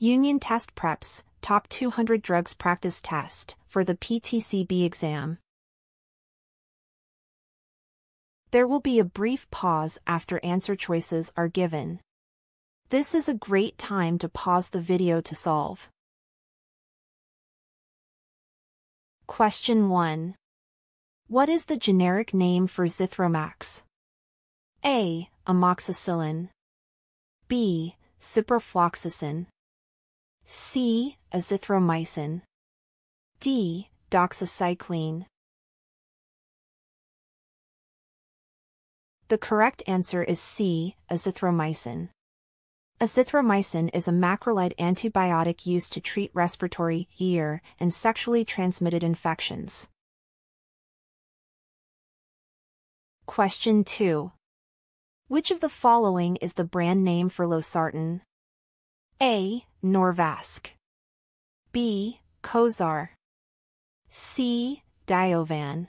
Union Test Preps, Top 200 Drugs Practice Test, for the PTCB exam. There will be a brief pause after answer choices are given. This is a great time to pause the video to solve. Question 1. What is the generic name for Zithromax? A. Amoxicillin. B. Ciprofloxacin. C. Azithromycin. D. Doxycycline. The correct answer is C. Azithromycin. Azithromycin is a macrolide antibiotic used to treat respiratory, ear, and sexually transmitted infections. Question 2. Which of the following is the brand name for losartan? A. Norvasc. B. Cozaar. C. Diovan.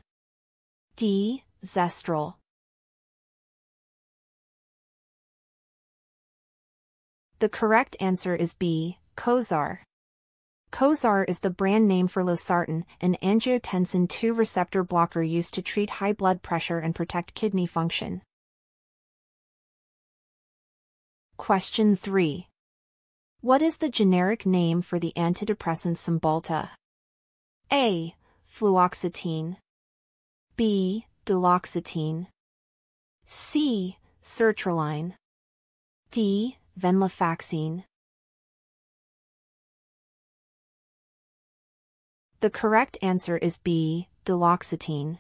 D. Zestril. The correct answer is B, Cozaar. Cozaar is the brand name for losartan, an angiotensin II receptor blocker used to treat high blood pressure and protect kidney function. Question 3. What is the generic name for the antidepressant Cymbalta? A. Fluoxetine. B. Duloxetine. C. Sertraline. D venlafaxine. The correct answer is B, duloxetine.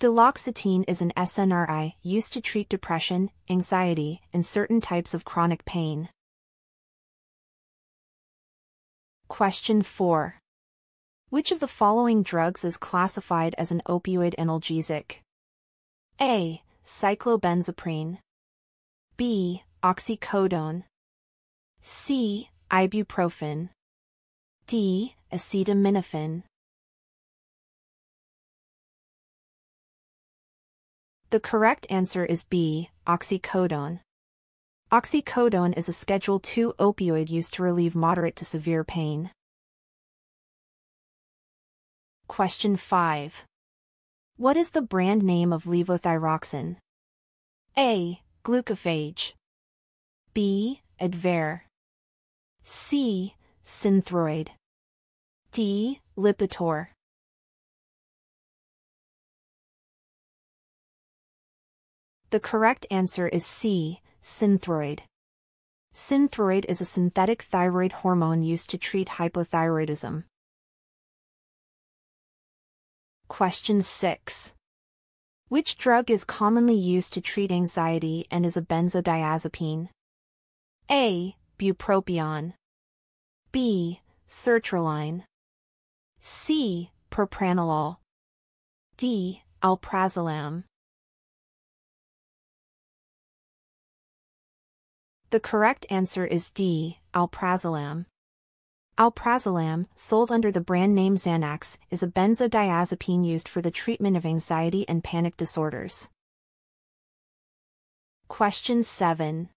Duloxetine is an SNRI used to treat depression, anxiety, and certain types of chronic pain. Question 4. Which of the following drugs is classified as an opioid analgesic? A. Cyclobenzaprine. B oxycodone. C. Ibuprofen. D. Acetaminophen. The correct answer is B. Oxycodone. Oxycodone is a Schedule II opioid used to relieve moderate to severe pain. Question 5. What is the brand name of levothyroxine? A. Glucophage. B. Advair. C. Synthroid. D. Lipitor. The correct answer is C. Synthroid. Synthroid is a synthetic thyroid hormone used to treat hypothyroidism. Question 6. Which drug is commonly used to treat anxiety and is a benzodiazepine? A. Bupropion. B. Sertraline. C. Propranolol. D. Alprazolam. The correct answer is D. Alprazolam. Alprazolam, sold under the brand name Xanax, is a benzodiazepine used for the treatment of anxiety and panic disorders. Question 7.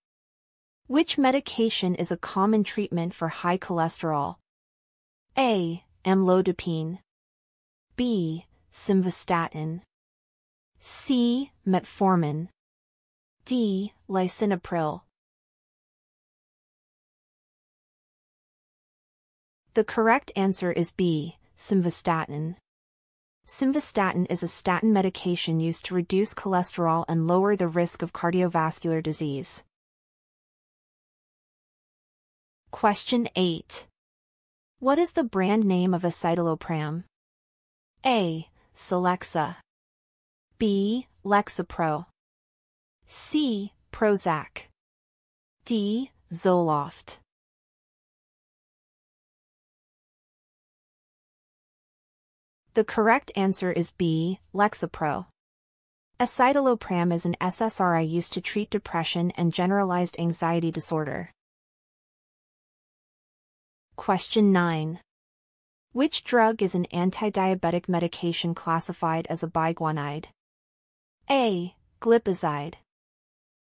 Which medication is a common treatment for high cholesterol? A. Amlodipine. B. Simvastatin. C. Metformin. D. Lisinopril. The correct answer is B. Simvastatin. Simvastatin is a statin medication used to reduce cholesterol and lower the risk of cardiovascular disease. Question 8. What is the brand name of escitalopram? A. Celexa. B. Lexapro. C. Prozac. D. Zoloft. The correct answer is B. Lexapro. Escitalopram is an SSRI used to treat depression and generalized anxiety disorder. Question 9. Which drug is an anti-diabetic medication classified as a biguanide? A. Glipizide.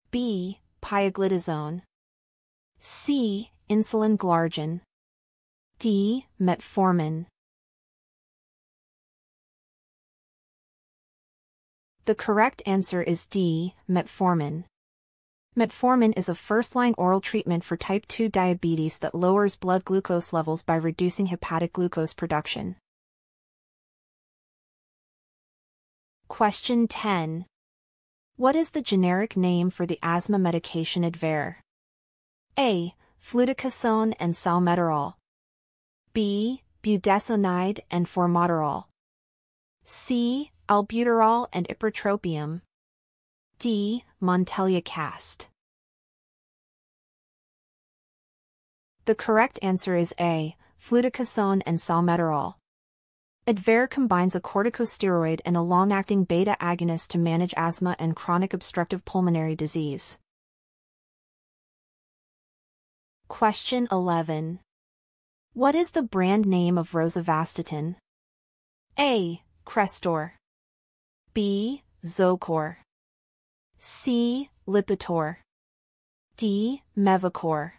B. Pioglitazone. C. insulin glargine. D. Metformin. The correct answer is D. Metformin. Metformin is a first-line oral treatment for type 2 diabetes that lowers blood glucose levels by reducing hepatic glucose production. Question 10. What is the generic name for the asthma medication Advair? A. Fluticasone and salmeterol. B. Budesonide and formoterol. C. Albuterol and ipratropium. D. Montelukast. The correct answer is A. Fluticasone and salmeterol. Advair combines a corticosteroid and a long-acting beta agonist to manage asthma and chronic obstructive pulmonary disease. Question 11. What is the brand name of rosuvastatin? A. Crestor. B. Zocor. C. Lipitor. D. Mevacor.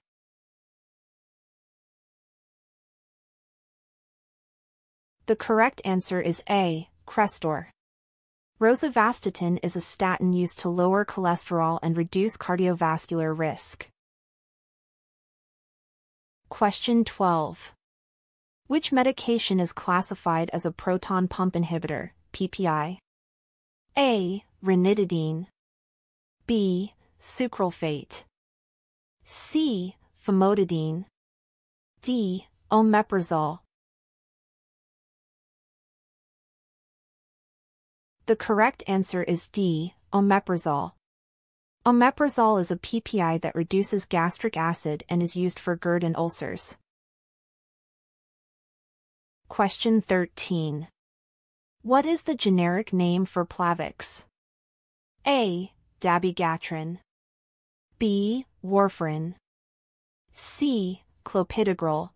The correct answer is A. Crestor. Rosuvastatin is a statin used to lower cholesterol and reduce cardiovascular risk. Question 12. Which medication is classified as a proton pump inhibitor, PPI? A. Ranitidine. B. Sucralfate. C. Famotidine. D. Omeprazole. The correct answer is D. Omeprazole. Omeprazole is a PPI that reduces gastric acid and is used for GERD and ulcers. Question 13. What is the generic name for Plavix? A dabigatran. B. Warfarin. C. Clopidogrel.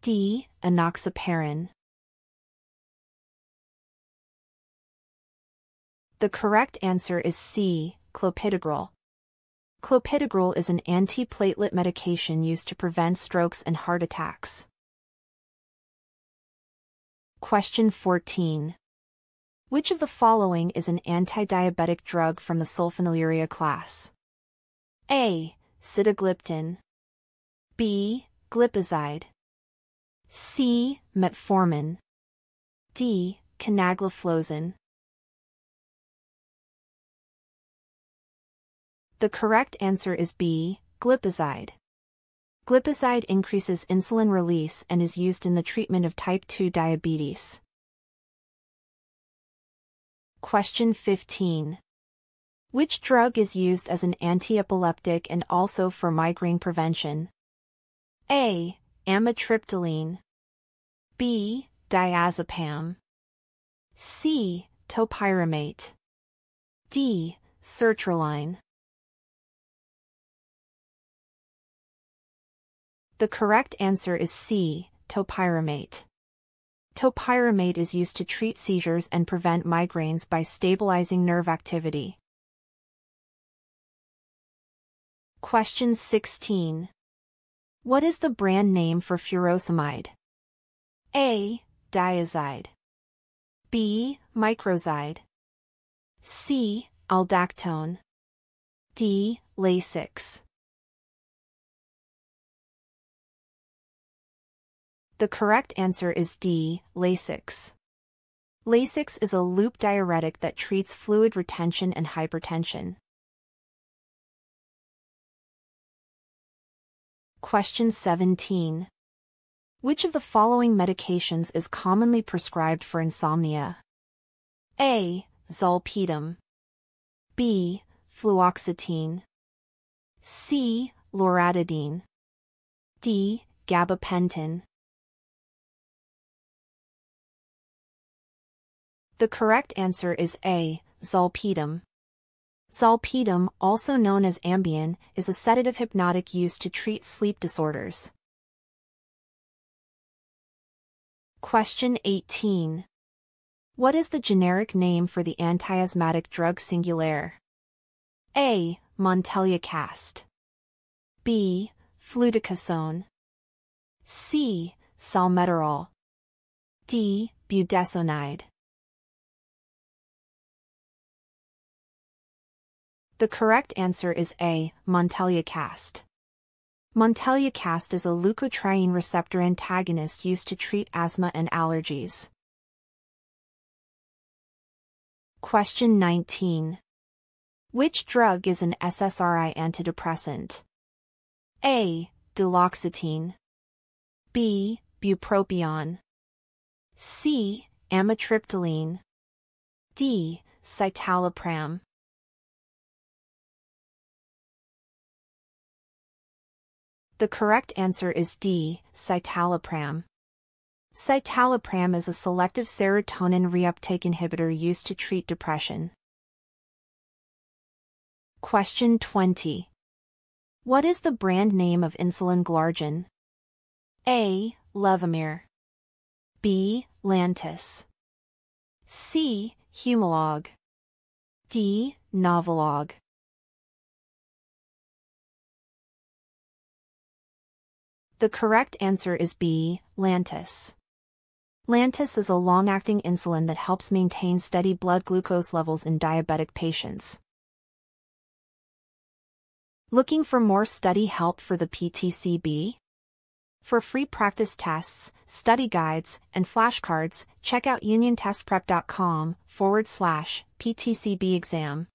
D. Enoxaparin. The correct answer is C. Clopidogrel. Clopidogrel is an antiplatelet medication used to prevent strokes and heart attacks. Question 14. Which of the following is an anti-diabetic drug from the sulfonylurea class? A. Sitagliptin. B. Glipizide. C. Metformin. D. Canagliflozin. The correct answer is B. Glipizide. Glipizide increases insulin release and is used in the treatment of type 2 diabetes. Question 15. Which drug is used as an antiepileptic and also for migraine prevention? A. Amitriptyline. B. Diazepam. C. Topiramate. D. Sertraline. The correct answer is C. Topiramate. Topiramate is used to treat seizures and prevent migraines by stabilizing nerve activity. Question 16. What is the brand name for furosemide? A. Dyazide. B. Microzide. C. Aldactone. D. Lasix. The correct answer is D, Lasix. Lasix is a loop diuretic that treats fluid retention and hypertension. Question 17. Which of the following medications is commonly prescribed for insomnia? A. Zolpidem. B. Fluoxetine. C. Loratadine. D. Gabapentin. The correct answer is A, zolpidem. Zolpidem, also known as Ambien, is a sedative hypnotic used to treat sleep disorders. Question 18. What is the generic name for the antiasthmatic drug Singulair? A. Montelukast. B. fluticasone. C. Salmeterol. D. Budesonide. The correct answer is A. Montelukast. Montelukast is a leukotriene receptor antagonist used to treat asthma and allergies. Question 19. Which drug is an SSRI antidepressant? A. Duloxetine. B. Bupropion. C. Amitriptyline. D. Citalopram. The correct answer is D. Citalopram. Citalopram is a selective serotonin reuptake inhibitor used to treat depression. Question 20. What is the brand name of insulin glargine? A. Levemir. B. Lantus. C. Humalog. D. Novolog. The correct answer is B. Lantus. Lantus is a long-acting insulin that helps maintain steady blood glucose levels in diabetic patients. Looking for more study help for the PTCB? For free practice tests, study guides, and flashcards, check out uniontestprep.com forward slash PTCB exam.